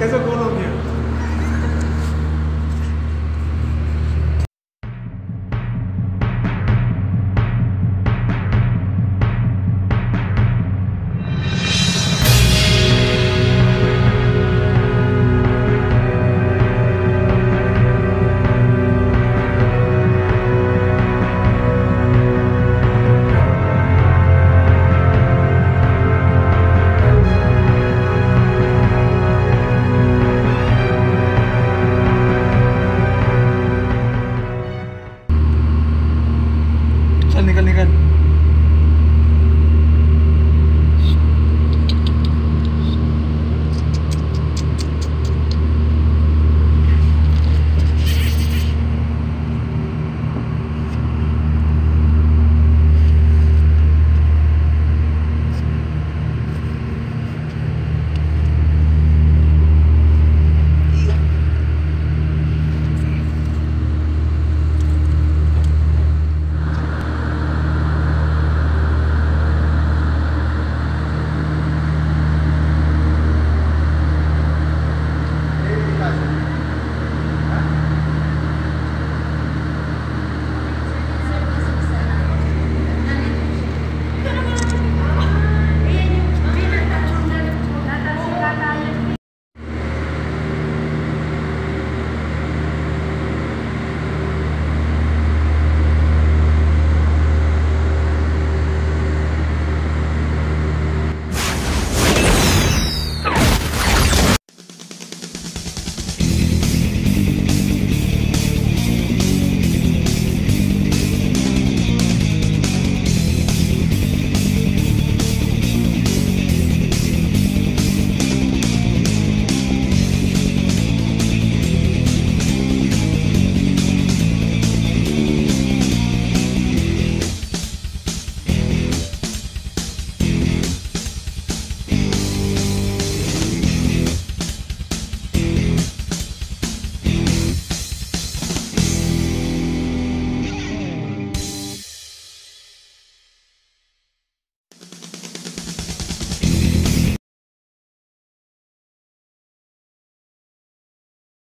Quer dizer, eu